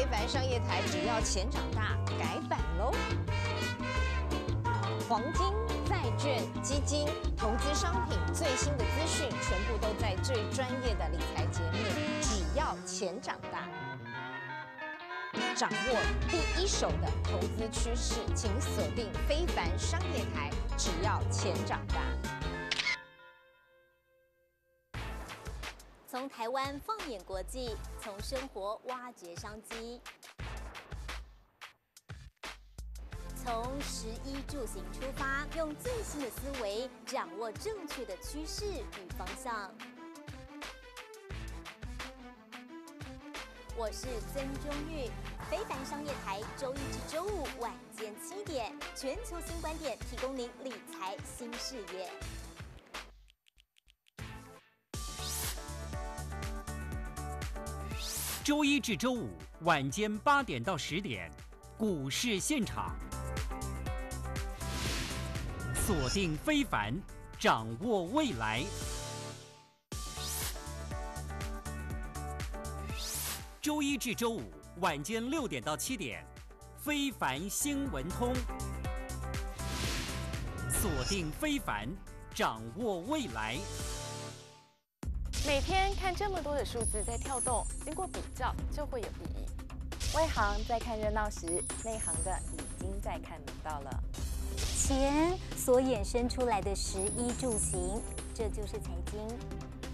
非凡商业台，只要钱长大，改版喽！黄金、债券、基金、投资商品最新的资讯，全部都在最专业的理财节目。只要钱长大，掌握第一手的投资趋势，请锁定非凡商业台。只要钱长大。从台湾放眼国际，从生活挖掘商机，从食衣住行出发，用最新的思维掌握正确的趋势与方向。我是曾中玉，非凡商业台周一至周五晚间七点，全球新观点提供您理财新视野。周一至周五晚间八点到十点，股市现场，锁定非凡，掌握未来。周一至周五晚间六点到七点，非凡新闻通，锁定非凡，掌握未来。每天看这么多的数字在跳动，经过比较就会有意义。外行在看热闹时，内行的已经在看门道了。钱所衍生出来的食衣住行，这就是财经。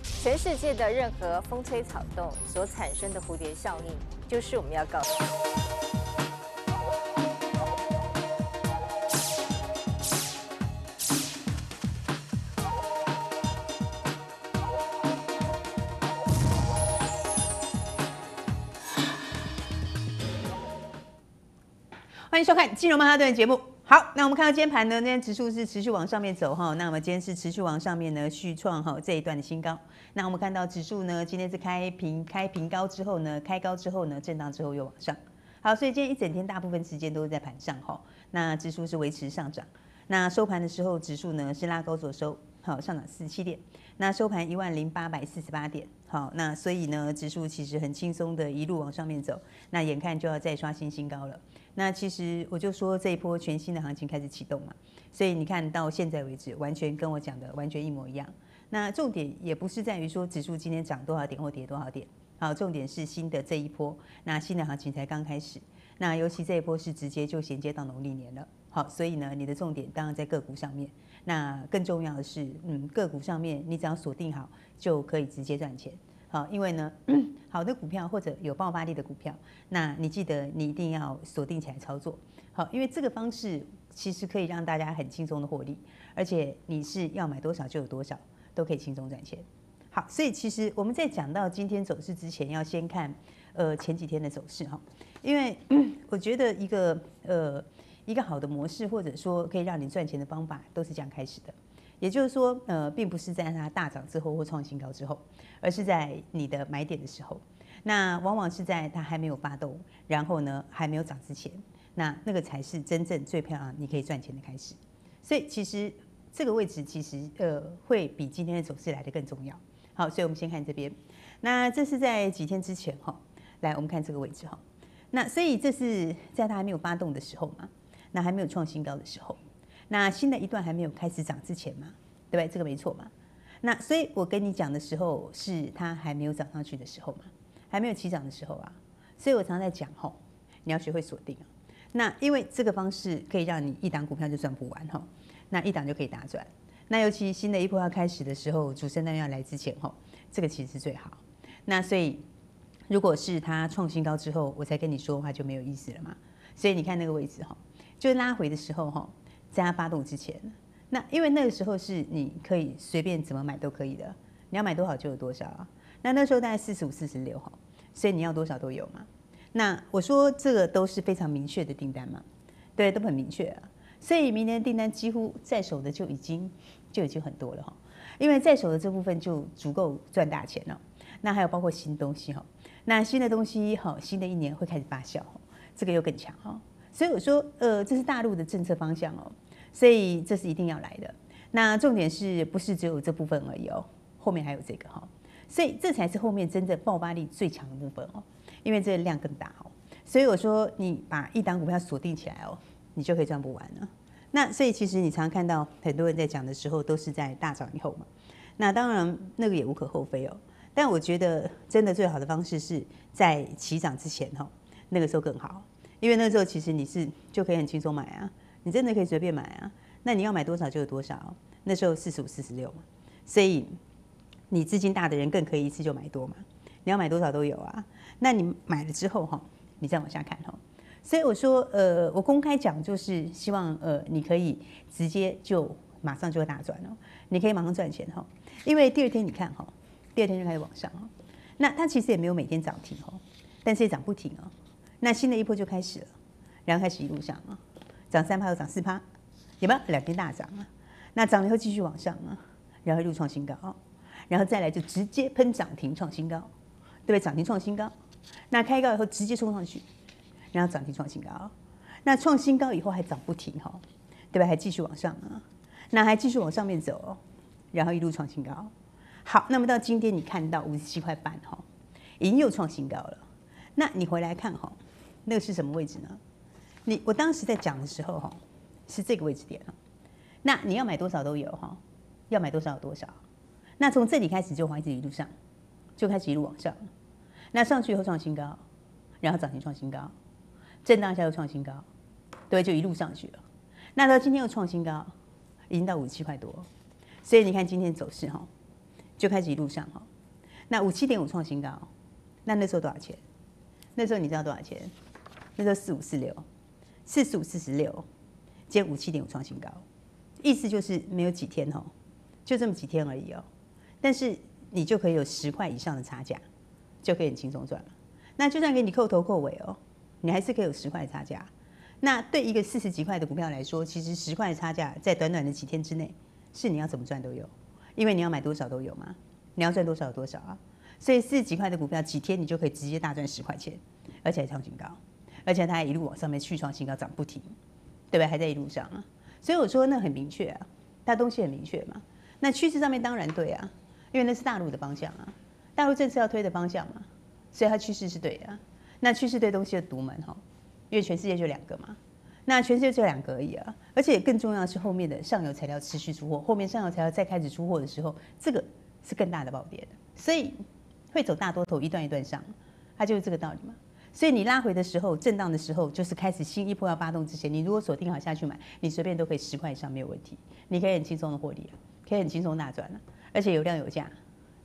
全世界的任何风吹草动所产生的蝴蝶效应，就是我们要告诉。收看《金融曼哈顿》节目。好，那我们看到今天盘呢，今天指数是持续往上面走哈。那我们今天是持续往上面呢续创哈这一段的新高。那我们看到指数呢，今天是开平开平高之后呢，开高之后呢，震荡之后又往上。好，所以今天一整天大部分时间都是在盘上哈。那指数是维持上涨。那收盘的时候，指数呢是拉高左收，好上涨四十七点。那收盘一万零八百四十八点。好，那所以呢，指数其实很轻松的一路往上面走。那眼看就要再刷新新高了。那其实我就说这一波全新的行情开始启动嘛，所以你看到现在为止，完全跟我讲的完全一模一样。那重点也不是在于说指数今天涨多少点或跌多少点，好，重点是新的这一波，那新的行情才刚开始。那尤其这一波是直接就衔接到农历年了，好，所以呢，你的重点当然在个股上面。那更重要的是，嗯，个股上面你只要锁定好，就可以直接赚钱。好，因为呢，好的股票或者有爆发力的股票，那你记得你一定要锁定起来操作。好，因为这个方式其实可以让大家很轻松的获利，而且你是要买多少就有多少，都可以轻松赚钱。好，所以其实我们在讲到今天走势之前，要先看呃前几天的走势哈，因为我觉得一个呃一个好的模式，或者说可以让你赚钱的方法，都是这样开始的。也就是说，呃，并不是在它大涨之后或创新高之后，而是在你的买点的时候。那往往是在它还没有发动，然后呢还没有涨之前，那那个才是真正最漂亮、你可以赚钱的开始。所以其实这个位置其实呃会比今天的走势来的更重要。好，所以我们先看这边。那这是在几天之前哈，来我们看这个位置哈。那所以这是在它还没有发动的时候嘛，那还没有创新高的时候。那新的一段还没有开始涨之前嘛，对不对？这个没错嘛。那所以我跟你讲的时候，是它还没有涨上去的时候嘛，还没有起涨的时候啊。所以我常常在讲吼，你要学会锁定啊。那因为这个方式可以让你一档股票就赚不完哈，那一档就可以大赚。那尤其新的一波要开始的时候，主升段要来之前吼，这个其实是最好。那所以如果是它创新高之后，我才跟你说的话就没有意思了嘛。所以你看那个位置哈，就拉回的时候哈。在它发动之前，那因为那个时候是你可以随便怎么买都可以的，你要买多少就有多少啊。那那时候大概四十五、四十六哈，所以你要多少都有嘛。那我说这个都是非常明确的订单嘛，对，都很明确啊。所以明年订单几乎在手的就已经就已经很多了哈，因为在手的这部分就足够赚大钱了。那还有包括新东西哈，那新的东西哈，新的一年会开始发酵，这个又更强哈。所以我说，呃，这是大陆的政策方向哦。所以这是一定要来的。那重点是不是只有这部分而已哦？后面还有这个哈，所以这才是后面真正爆发力最强的部分哦。因为这个量更大哦，所以我说你把一档股票锁定起来哦，你就可以赚不完了。那所以其实你常看到很多人在讲的时候，都是在大涨以后嘛。那当然那个也无可厚非哦。但我觉得真的最好的方式是在起涨之前哈，那个时候更好，因为那时候其实你是就可以很轻松买啊，你真的可以随便买啊。那你要买多少就有多少，那时候四十五、四十六嘛，所以你资金大的人更可以一次就买多嘛。你要买多少都有啊。那你买了之后哈，你再往下看哈。所以我说，呃，我公开讲就是希望呃，你可以直接就马上就大赚哦，你可以马上赚钱哈。因为第二天你看哈。第二天就开始往上哦，那它其实也没有每天涨停哦，但是也涨不停哦。那新的一波就开始了，然后开始一路上啊，涨三趴又涨四趴，有没有？两天大涨啊，那涨了以后继续往上啊，然后一路创新高，然后再来就直接喷涨停创新高，对不对？涨停创新高，那开高以后直接冲上去，然后涨停创新高，那创新高以后还涨不停哈，对吧？还继续往上啊，那还继续往上面走，然后一路创新高。好，那么到今天你看到五十七块半哈，已经又创新高了。那你回来看哈，那个是什么位置呢？你我当时在讲的时候哈，是这个位置点哦。那你要买多少都有哈，要买多少有多少。那从这里开始就一直一路上，就开始一路往上。那上去以后创新高，然后涨停创新高，震荡一下又创新高，对，就一路上去了。那到今天又创新高，已经到五十七块多。所以你看今天走势哈。就开始一路上哈，那五七点五创新高，那那时候多少钱？那时候你知道多少钱？那时候四五四六，四十五四十六，今天五七点五创新高，意思就是没有几天哦，就这么几天而已哦。但是你就可以有十块以上的差价，就可以很轻松赚了。那就算给你扣头扣尾哦，你还是可以有十块差价。那对一个四十几块的股票来说，其实十块的差价在短短的几天之内，是你要怎么赚都有。因为你要买多少都有嘛，你要赚多少有多少啊，所以四十几块的股票，几天你就可以直接大赚十块钱，而且还创新高，而且它还一路往上面去创新高，涨不停，对不对？还在一路上啊，所以我说那很明确啊，它东西很明确嘛。那趋势上面当然对啊，因为那是大陆的方向啊，大陆政策要推的方向嘛，所以它趋势是对的。那趋势对东西的独门哈，因为全世界就两个嘛。那全世界就两个而已啊，而且更重要的是后面的上游材料持续出货，后面上游材料再开始出货的时候，这个是更大的暴跌的，所以会走大多头一段一段上，它就是这个道理嘛。所以你拉回的时候，震荡的时候，就是开始新一波要发动之前，你如果锁定好下去买，你随便都可以十块以上没有问题，你可以很轻松的获利啊，可以很轻松大赚了，而且有量有价，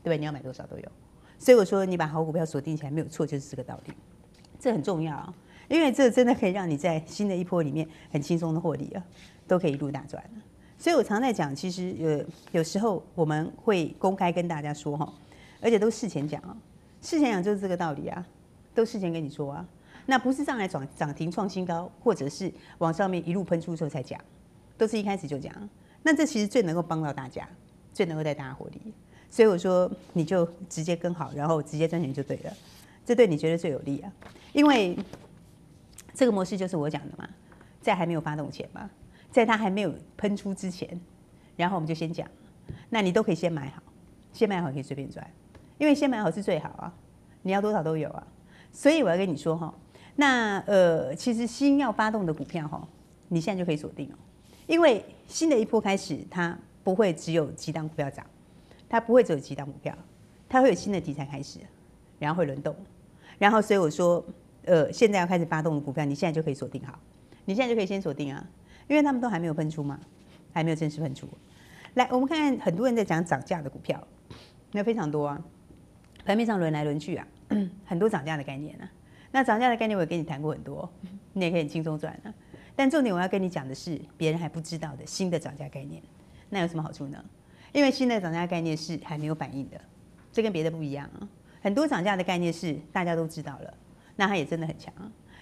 对不对？你要买多少都有。所以我说你把好股票锁定起来没有错，就是这个道理，这很重要啊。因为这真的可以让你在新的一波里面很轻松的获利啊，都可以一路大赚所以我常在讲，其实呃有时候我们会公开跟大家说哈，而且都事前讲啊，事前讲就是这个道理啊，都事先跟你说啊，那不是上来涨涨停创新高，或者是往上面一路喷出之后才讲，都是一开始就讲。那这其实最能够帮到大家，最能够带大家获利。所以我说你就直接跟好，然后直接赚钱就对了，这对你觉得最有利啊，因为。这个模式就是我讲的嘛，在还没有发动前嘛，在它还没有喷出之前，然后我们就先讲，那你都可以先买好，先买好可以随便赚，因为先买好是最好啊，你要多少都有啊，所以我要跟你说哈，那呃，其实新要发动的股票哈，你现在就可以锁定哦，因为新的一波开始，它不会只有几档股票涨，它不会只有几档股票，它会有新的题材开始，然后会轮动，然后所以我说。呃，现在要开始发动的股票，你现在就可以锁定好，你现在就可以先锁定啊，因为他们都还没有喷出嘛，还没有正式喷出。来，我们看看很多人在讲涨价的股票，那非常多啊，盘面上轮来轮去啊，很多涨价的概念啊。那涨价的概念我也跟你谈过很多，你也可以轻松赚啊。但重点我要跟你讲的是，别人还不知道的新的涨价概念，那有什么好处呢？因为新的涨价概念是还没有反应的，这跟别的不一样啊。很多涨价的概念是大家都知道了。那它也真的很强，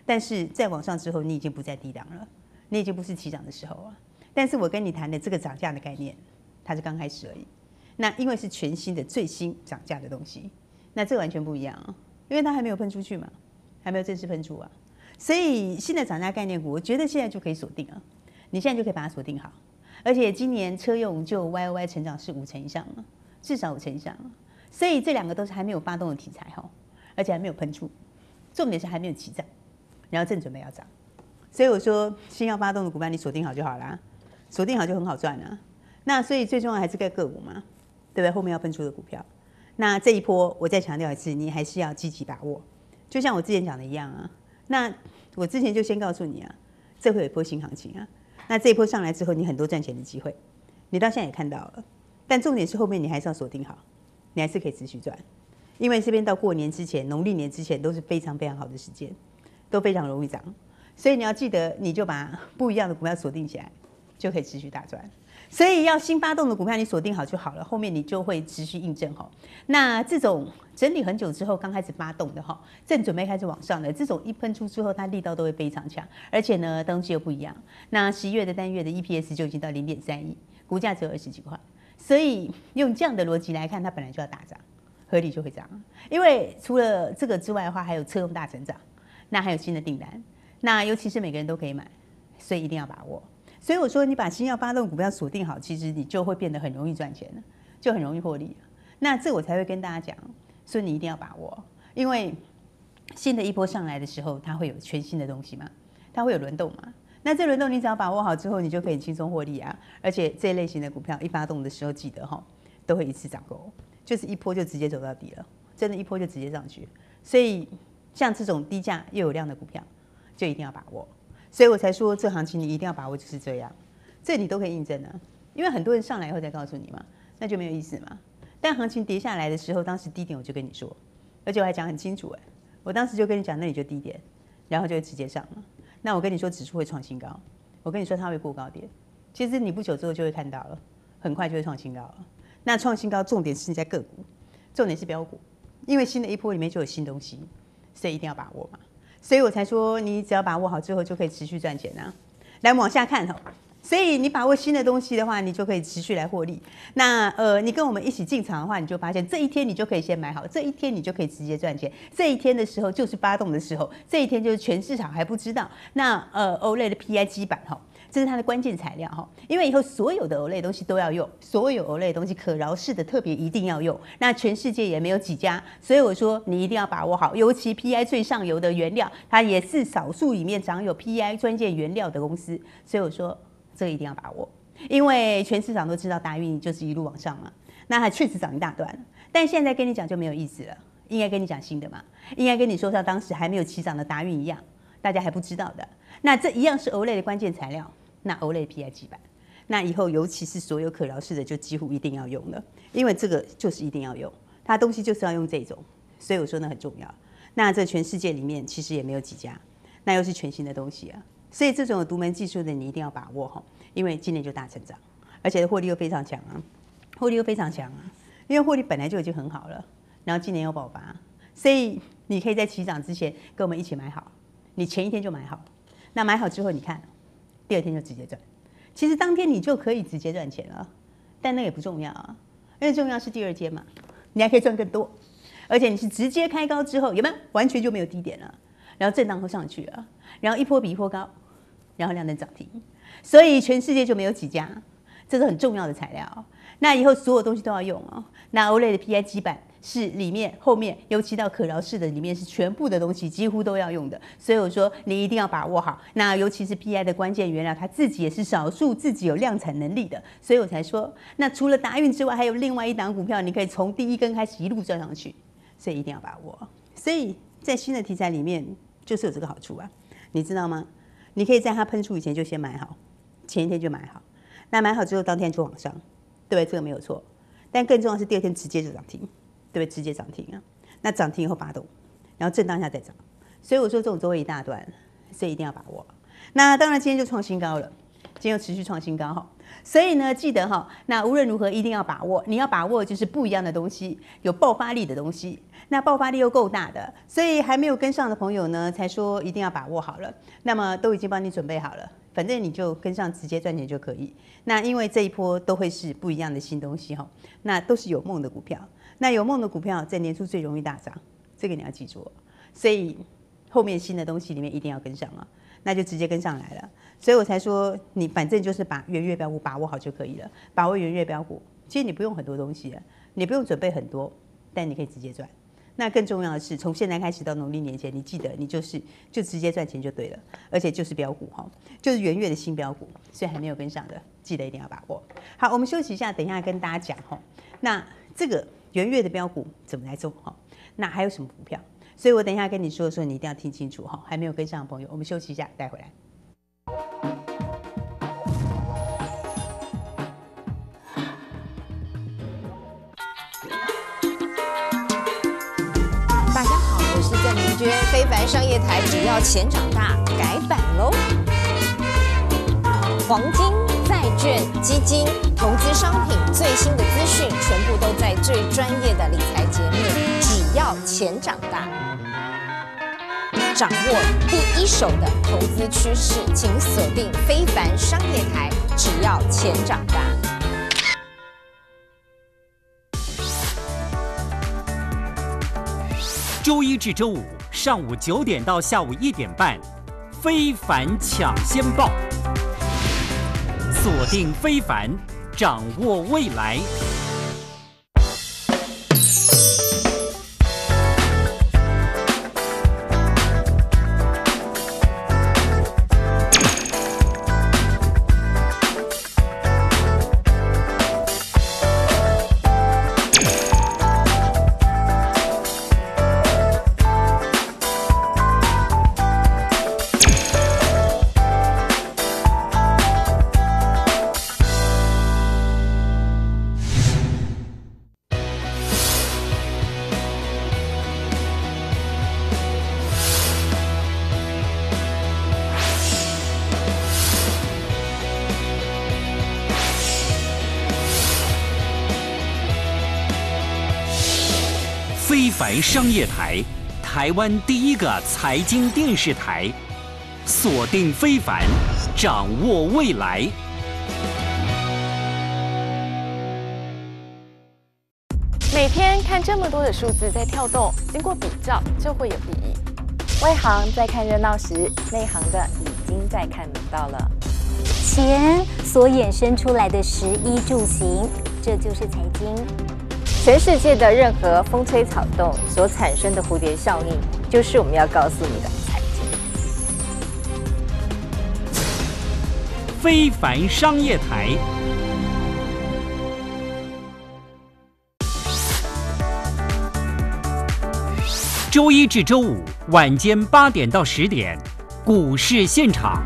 但是在往上之后，你已经不在低档了，你已经不是起涨的时候啊。但是我跟你谈的这个涨价的概念，它是刚开始而已。那因为是全新的、最新涨价的东西，那这完全不一样啊，因为它还没有喷出去嘛，还没有正式喷出啊。所以新的涨价概念股，我觉得现在就可以锁定了，你现在就可以把它锁定好。而且今年车用就 Y O Y 成长是五成以上了，至少五成以上了。所以这两个都是还没有发动的题材哈，而且还没有喷出。重点是还没有起涨，然后正准备要涨，所以我说新要发动的股票你锁定好就好啦，锁定好就很好赚了。那所以最重要还是个个股嘛，对不对？后面要分出的股票，那这一波我再强调一次，你还是要积极把握，就像我之前讲的一样啊。那我之前就先告诉你啊，这会有一波新行情啊。那这一波上来之后，你很多赚钱的机会，你到现在也看到了。但重点是后面你还是要锁定好，你还是可以持续赚，因为这边到过年之前、农历年之前都是非常非常好的时间，都非常容易涨。所以你要记得，你就把不一样的股票锁定起来，就可以持续大赚。所以要新发动的股票，你锁定好就好了，后面你就会持续印证哈。那这种整理很久之后刚开始发动的哈，正准备开始往上的这种一喷出之后，它力道都会非常强，而且呢东西又不一样。那十一月的单月的 EPS 就已经到零点三亿，股价只有二十几块，所以用这样的逻辑来看，它本来就要大涨，合理就会涨。因为除了这个之外的话，还有车用大成长，那还有新的订单，那尤其是每个人都可以买，所以一定要把握。所以我说，你把新要发动股票锁定好，其实你就会变得很容易赚钱了，就很容易获利。那这我才会跟大家讲，所以你一定要把握，因为新的一波上来的时候，它会有全新的东西嘛，它会有轮动嘛。那这轮动你只要把握好之后，你就可以轻松获利啊。而且这类型的股票一发动的时候，记得哈，都会一次涨够，就是一波就直接走到底了，真的，一波就直接上去。所以像这种低价又有量的股票，就一定要把握。所以我才说这行情你一定要把握，就是这样，这你都可以印证啊。因为很多人上来以后再告诉你嘛，那就没有意思嘛。但行情跌下来的时候，当时低点我就跟你说，而且我还讲很清楚哎，我当时就跟你讲，那你就低点，然后就直接上了。那我跟你说指数会创新高，我跟你说它会过高点，其实你不久之后就会看到了，很快就会创新高了。那创新高重点是在个股，重点是标股，因为新的一波里面就有新东西，所以一定要把握嘛。所以我才说，你只要把握好之后，就可以持续赚钱啊。来往下看哈，所以你把握新的东西的话，你就可以持续来获利。那呃，你跟我们一起进场的话，你就发现这一天你就可以先买好，这一天你就可以直接赚钱。这一天的时候就是发动的时候，这一天就是全市场还不知道。那呃，欧类的 PI 基板哈。这是它的关键材料哈，因为以后所有的欧类东西都要用，所有欧类东西可饶式的特别一定要用，那全世界也没有几家，所以我说你一定要把握好，尤其 PI 最上游的原料，它也是少数里面掌有 PI 关键原料的公司，所以我说这个一定要把握，因为全市场都知道达运就是一路往上嘛，那它确实涨一大段，但现在跟你讲就没有意思了，应该跟你讲新的嘛，应该跟你说像当时还没有起涨的达运一样，大家还不知道的，那这一样是欧类的关键材料。那 o 类 PI 基板，那以后尤其是所有可疗式的，就几乎一定要用了，因为这个就是一定要用，它东西就是要用这种，所以我说那很重要。那这全世界里面其实也没有几家，那又是全新的东西啊，所以这种有独门技术的你一定要把握哈，因为今年就大成长，而且获利又非常强啊，获利又非常强啊，因为获利本来就已经很好了，然后今年又爆发，所以你可以在起涨之前跟我们一起买好，你前一天就买好，那买好之后你看。第二天就直接赚，其实当天你就可以直接赚钱了，但那也不重要啊，因为重要是第二天嘛，你还可以赚更多，而且你是直接开高之后有没有完全就没有低点了，然后震荡会上去了，然后一波比一波高，然后量能涨停，所以全世界就没有几家，这是很重要的材料，那以后所有东西都要用哦，那 OLED 的 PI 基板。是里面后面，尤其到可疗式的里面是全部的东西几乎都要用的，所以我说你一定要把握好。那尤其是 PI 的关键原料，它自己也是少数自己有量产能力的，所以我才说，那除了达运之外，还有另外一档股票，你可以从第一根开始一路赚上去，所以一定要把握。所以在新的题材里面，就是有这个好处啊，你知道吗？你可以在它喷出以前就先买好，前一天就买好，那买好之后当天就往上，对，这个没有错。但更重要是第二天直接就涨停。对不对？直接涨停啊！那涨停以后发动，然后震荡一下再涨，所以我说这种周会一大段，所以一定要把握。那当然今天就创新高了，今天又持续创新高哈。所以呢，记得哈，那无论如何一定要把握。你要把握就是不一样的东西，有爆发力的东西。那爆发力又够大的，所以还没有跟上的朋友呢，才说一定要把握好了。那么都已经帮你准备好了，反正你就跟上，直接赚钱就可以。那因为这一波都会是不一样的新东西哈，那都是有梦的股票。那有梦的股票在年初最容易大涨，这个你要记住。所以后面新的东西里面一定要跟上啊，那就直接跟上来了。所以我才说，你反正就是把圆月标股把握好就可以了。把握圆月标股，其实你不用很多东西，你不用准备很多，但你可以直接赚。那更重要的是，从现在开始到农历年前，你记得你就是就直接赚钱就对了，而且就是标股哈，就是元月的新标股，所以还没有跟上的，记得一定要把握。好，我们休息一下，等一下跟大家讲哈。那这个元月的标股怎么来做哈？那还有什么股票？所以我等一下跟你说的时候，你一定要听清楚哈。还没有跟上的朋友，我们休息一下，带回来。大家好，我是郑明娟，非凡商业台，只要钱长大，改版喽！黄金、券、基金、投资商品最新的资讯，全部都在最专业的理财节目，只要钱长大。掌握第一手的投资趋势，请锁定非凡商业台，只要钱长大。周一至周五上午九点到下午一点半，非凡抢先报，锁定非凡，掌握未来。商业台，台湾第一个财经电视台，锁定非凡，掌握未来。每天看这么多的数字在跳动，经过比较就会有意义。外行在看热闹时，内行的已经在看门道了。钱所衍生出来的食衣住行，这就是财经。全世界的任何风吹草动所产生的蝴蝶效应，就是我们要告诉你的财经。非凡商业台。周一至周五晚间八点到十点，股市现场，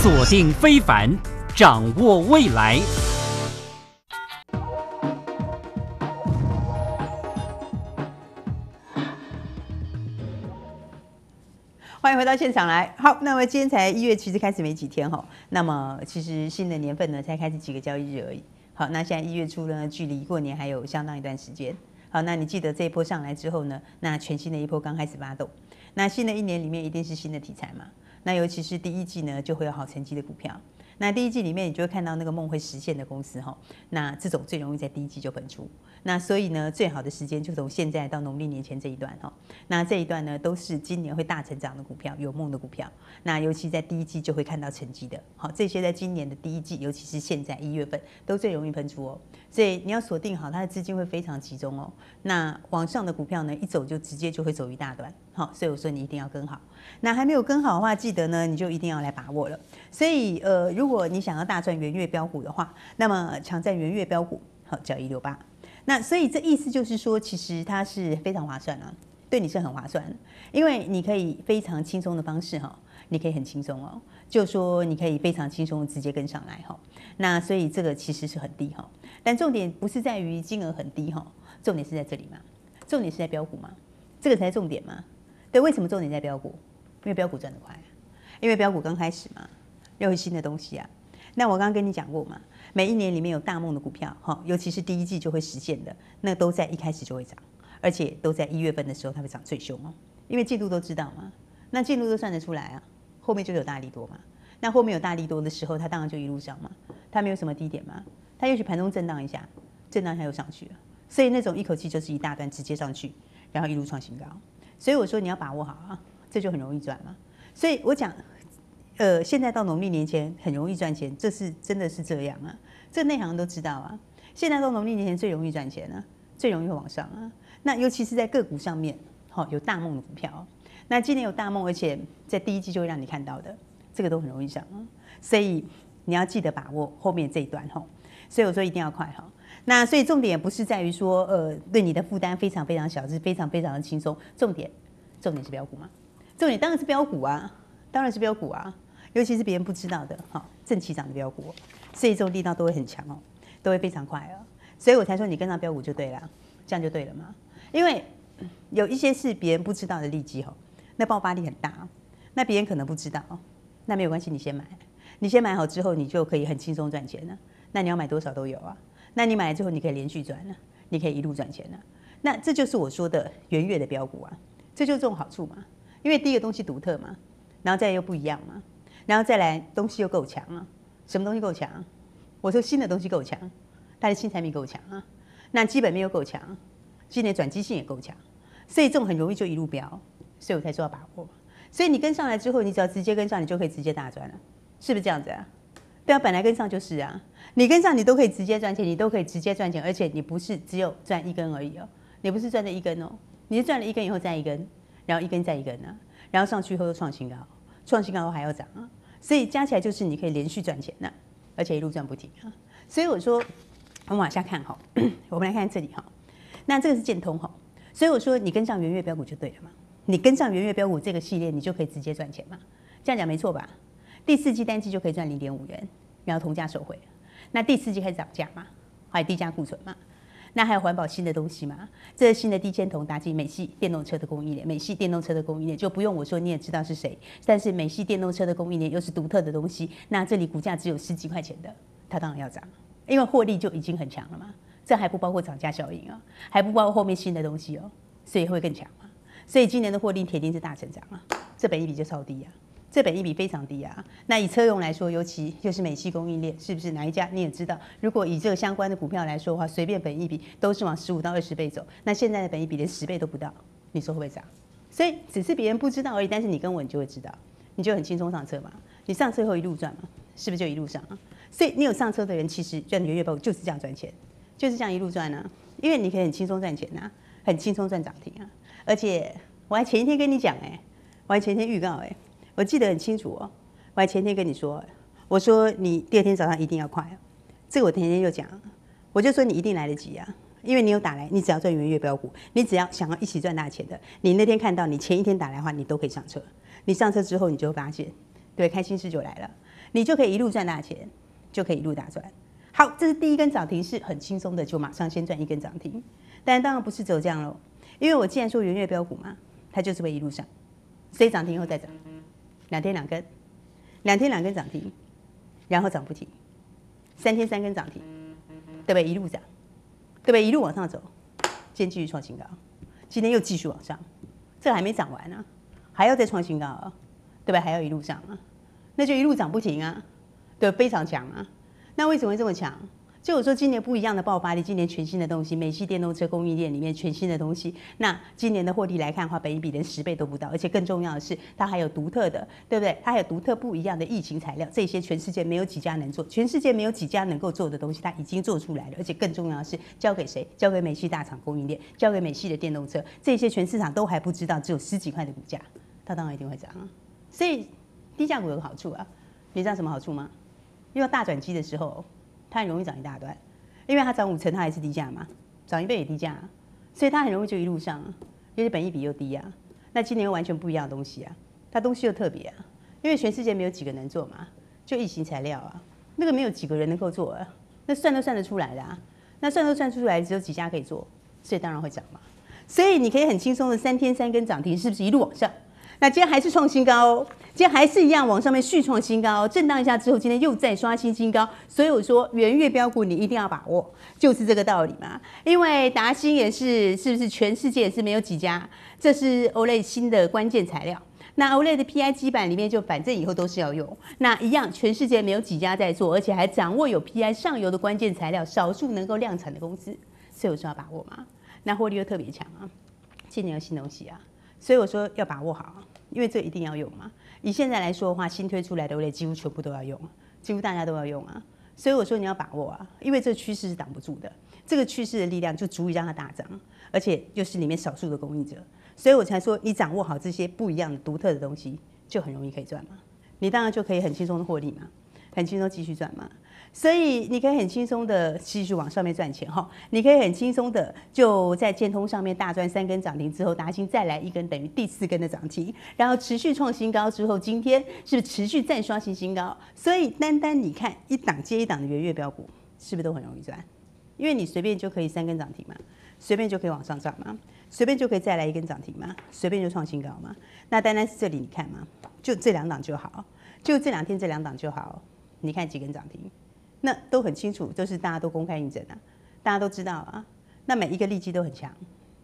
锁定非凡，掌握未来。欢迎回到现场来。好，那么今天才一月，其实开始没几天哈。那么其实新的年份呢，才开始几个交易日而已。好，那现在一月初呢，距离过年还有相当一段时间。好，那你记得这一波上来之后呢，那全新的一波刚开始发动。那新的一年里面一定是新的题材嘛？那尤其是第一季呢，就会有好成绩的股票。那第一季里面，你就会看到那个梦会实现的公司哈。那这种最容易在第一季就喷出。那所以呢，最好的时间就从现在到农历年前这一段哈。那这一段呢，都是今年会大成长的股票，有梦的股票。那尤其在第一季就会看到成绩的。好，这些在今年的第一季，尤其是现在一月份，都最容易喷出哦。所以你要锁定好，它的资金会非常集中哦。那往上的股票呢，一走就直接就会走一大段。好，所以我说你一定要跟好。那还没有跟好的话，记得呢，你就一定要来把握了。所以呃，如果你想要大赚元月标股的话，那么抢占元月标股，好，叫一六八。那所以这意思就是说，其实它是非常划算啊，对你是很划算，因为你可以非常轻松的方式哈，你可以很轻松哦，就说你可以非常轻松直接跟上来哈。那所以这个其实是很低哈，但重点不是在于金额很低哈，重点是在这里嘛，重点是在标股嘛，这个才是重点嘛。对，为什么重点在标股？因为标股赚得快，因为标股刚开始嘛，又是新的东西啊。那我刚刚跟你讲过嘛，每一年里面有大梦的股票，哈，尤其是第一季就会实现的，那都在一开始就会涨，而且都在一月份的时候它会涨最凶哦，因为进度都知道嘛，那进度都算得出来啊，后面就有大力多嘛，那后面有大力多的时候，它当然就一路涨嘛，它没有什么低点嘛，它也许盘中震荡一下，震荡一下又上去了，所以那种一口气就是一大段直接上去，然后一路创新高，所以我说你要把握好啊，这就很容易赚嘛，所以我讲。呃，现在到农历年前很容易赚钱，这是真的是这样啊，这内行都知道啊。现在到农历年前最容易赚钱了，最容易往上啊。那尤其是在个股上面，好有大梦的股票，那今年有大梦，而且在第一季就会让你看到的，这个都很容易上啊。所以你要记得把握后面这一段哈。所以我说一定要快哈。那所以重点不是在于说，呃，对你的负担非常非常小，是非常非常的轻松。重点，重点是标股嘛？重点当然是标股啊，当然是标股啊，尤其是别人不知道的，哈，正起涨的标股，所以这种力道都会很强哦，都会非常快哦。所以我才说你跟上标股就对了，这样就对了嘛。因为有一些是别人不知道的利基哦，那爆发力很大，那别人可能不知道，那没有关系，你先买，你先买好之后，你就可以很轻松赚钱了。那你要买多少都有啊。那你买了之后，你可以连续赚了，你可以一路赚钱了。那这就是我说的圆月的标股啊，这就是这种好处嘛。因为第一个东西独特嘛，然后再又不一样嘛，然后再来东西又够强啊。什么东西够强？我说新的东西够强，它的新产品够强啊。那基本面又够强，今年转机性也够强，所以这种很容易就一路飙，所以我才说要把握。所以你跟上来之后，你只要直接跟上，你就可以直接大赚了，是不是这样子啊？对啊，本来跟上就是啊。你跟上，你都可以直接赚钱，你都可以直接赚钱，而且你不是只有赚一根而已哦，你不是赚这一根哦，你是赚了一根以后再一根，然后一根再一根呢，然后上去以后又创新高，创新高后还要涨啊，所以加起来就是你可以连续赚钱的，而且一路赚不停啊。所以我说，我们往下看哈，我们来看这里哈，那这个是建通哈，所以我说你跟上圆月标股就对了嘛，你跟上圆月标股这个系列，你就可以直接赚钱嘛，这样讲没错吧？第四季单季就可以赚零点五元，然后同价收回。那第四季开始涨价嘛，还有低价库存嘛？那还有环保新的东西嘛？这是新的低铅铜打进美系电动车的供应链，美系电动车的供应链就不用我说你也知道是谁。但是美系电动车的供应链又是独特的东西，那这里股价只有十几块钱的，它当然要涨，因为获利就已经很强了嘛。这还不包括涨价效应啊，还不包括后面新的东西哦，所以会更强嘛。所以今年的获利铁定是大成长啊，这本一比就超低啊。这本一比非常低啊，那以车用来说，尤其就是美系供应链，是不是哪一家你也知道？如果以这个相关的股票来说的话，随便本一比都是往十五到二十倍走。那现在的本一比连十倍都不到，你说会不会涨？所以只是别人不知道而已，但是你跟我你就会知道，你就很轻松上车嘛。你上车后一路赚嘛，是不是就一路上啊？所以你有上车的人，其实赚月月报就是这样赚钱，就是这样一路赚啊。因为你可以很轻松赚钱呐，很轻松赚涨停啊。而且我还前一天跟你讲哎，我还前一天预告哎。我记得很清楚哦，我还前天跟你说，我说你第二天早上一定要快，这个我前天就讲，我就说你一定来得及啊，因为你有打来，你只要赚元月标股，你只要想要一起赚大钱的，你那天看到你前一天打来的话，你都可以上车，你上车之后你就会发现，对，开心事就来了，你就可以一路赚大钱，就可以一路大赚。好，这是第一根涨停，是很轻松的，就马上先赚一根涨停，但当然不是只有这样喽，因为我既然说元月标股嘛，它就是会一路上，所以涨停后再涨。两天两根，两天两根涨停，然后涨不停，三天三根涨停，对不对？一路涨，对不对？一路往上走，今天继续创新高，今天又继续往上，这还没涨完呢，还要再创新高啊，对不对？还要一路上啊，那就一路涨不停啊，对，非常强啊。那为什么会这么强？就我说，今年不一样的爆发力，今年全新的东西，美系电动车供应链里面全新的东西。那今年的获利来看的话，本益比连十倍都不到，而且更重要的是，它还有独特的，对不对？它还有独特不一样的疫情材料，这些全世界没有几家能做，全世界没有几家能够做的东西，它已经做出来了。而且更重要的是，交给谁？交给美系大厂供应链，交给美系的电动车，这些全市场都还不知道，只有十几块的股价，它当然一定会涨。所以低价股有个好处啊，你知道什么好处吗？因为大转机的时候，它很容易涨一大段。因为它涨五成，它还是低价嘛，涨一倍也低价，所以它很容易就一路上，因为本益比又低啊。那今年又完全不一样的东西啊，它东西又特别啊，因为全世界没有几个能做嘛，就异形材料啊，那个没有几个人能够做啊，那算都算得出来的啊，那算都算出来，只有几家可以做，所以当然会涨嘛。所以你可以很轻松的三天三根涨停，是不是一路往上？那今天还是创新高，哦，今天还是一样往上面续创新高，震荡一下之后，今天又再刷新新高。所以我说，元月标股你一定要把握，就是这个道理嘛。因为达新也是，是不是全世界也是没有几家？这是 OLED 新的关键材料。那 OLED 的 PI 基板里面，就反正以后都是要用。那一样，全世界没有几家在做，而且还掌握有 PI 上游的关键材料，少数能够量产的公司。所以我说要把握嘛。那获利又特别强啊，今年有新东西啊。所以我说要把握好，因为这一定要用嘛。以现在来说的话，新推出来的我也几乎全部都要用，几乎大家都要用啊。所以我说你要把握啊，因为这趋势是挡不住的，这个趋势的力量就足以让它大涨，而且又是里面少数的供应者，所以我才说你掌握好这些不一样的、独特的东西，就很容易可以赚嘛。你当然就可以很轻松的获利嘛，很轻松继续赚嘛。所以你可以很轻松的继续往上面赚钱哈，你可以很轻松的就在建通上面大赚三根涨停之后，达兴再来一根等于第四根的涨停，然后持续创新高之后，今天是不是持续再刷新新高？所以单单你看一档接一档的元月标股，是不是都很容易赚？因为你随便就可以三根涨停嘛，随便就可以往上涨嘛，随便就可以再来一根涨停嘛，随便就创新高嘛。那单单是这里你看嘛，就这两档就好，就这两天这两档就好，你看几根涨停？那都很清楚，就是大家都公开印证啊，大家都知道啊。那每一个利基都很强，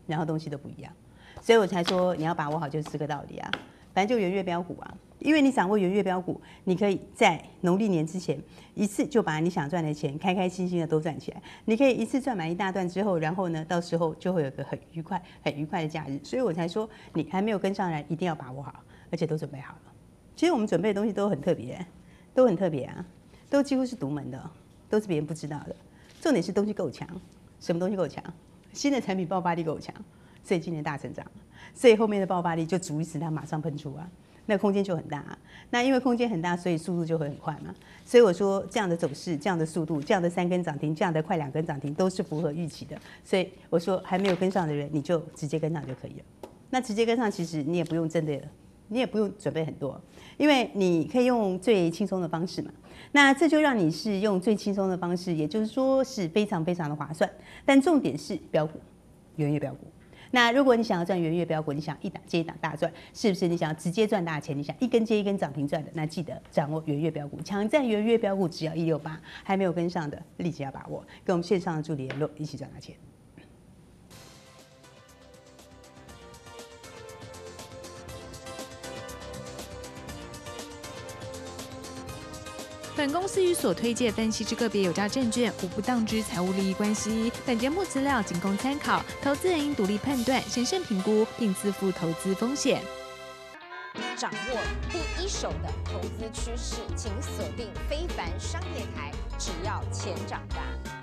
然后东西都不一样，所以我才说你要把握好就是这个道理啊。反正就元月标股啊，因为你掌握元月标股，你可以在农历年之前一次就把你想赚的钱开开心心的都赚起来。你可以一次赚满一大段之后，然后呢，到时候就会有个很愉快、很愉快的假日。所以我才说你还没有跟上来，一定要把握好，而且都准备好了。其实我们准备的东西都很特别，都很特别啊。都几乎是独门的，都是别人不知道的。重点是东西够强，什么东西够强？新的产品爆发力够强，所以今年大成长，所以后面的爆发力就足以使它马上喷出啊，那空间就很大。啊那因为空间很大，所以速度就会很快嘛。所以我说这样的走势、这样的速度、这样的三根涨停、这样的快两根涨停，都是符合预期的。所以我说还没有跟上的人，你就直接跟上就可以了。那直接跟上，其实你也不用真的，你也不用准备很多，因为你可以用最轻松的方式嘛。那这就让你是用最轻松的方式，也就是说是非常非常的划算。但重点是标股，元月标股。那如果你想要赚元月标股，你想一档接一档大赚，是不是？你想要直接赚大钱，你想一根接一根涨停赚的，那记得掌握元月标股，抢占元月标股只要一六八，还没有跟上的立即要把握，跟我们线上的助理联络，一起赚大钱。本公司与所推介分析之个别有价证券无不当之财务利益关系。本节目资料仅供参考，投资人应独立判断、审慎评估，并自负投资风险。掌握第一手的投资趋势，请锁定非凡商业台，只要钱长大。